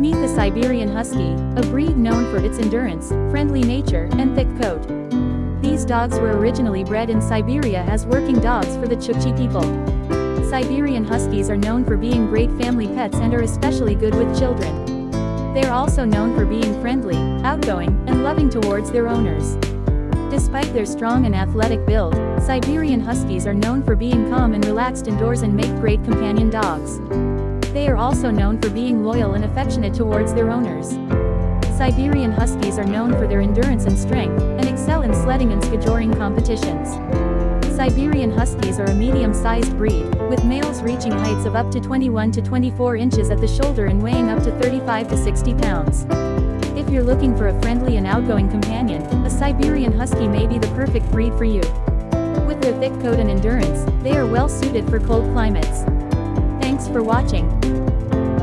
Meet the Siberian Husky, a breed known for its endurance, friendly nature, and thick coat. These dogs were originally bred in Siberia as working dogs for the Chukchi people. Siberian Huskies are known for being great family pets and are especially good with children. They are also known for being friendly, outgoing, and loving towards their owners. Despite their strong and athletic build, Siberian Huskies are known for being calm and relaxed indoors and make great companion dogs. They are also known for being loyal and affectionate towards their owners. Siberian Huskies are known for their endurance and strength, and excel in sledding and skijoring competitions. Siberian Huskies are a medium-sized breed, with males reaching heights of up to 21 to 24 inches at the shoulder and weighing up to 35 to 60 pounds. If you're looking for a friendly and outgoing companion, a Siberian Husky may be the perfect breed for you. With their thick coat and endurance, they are well suited for cold climates for watching.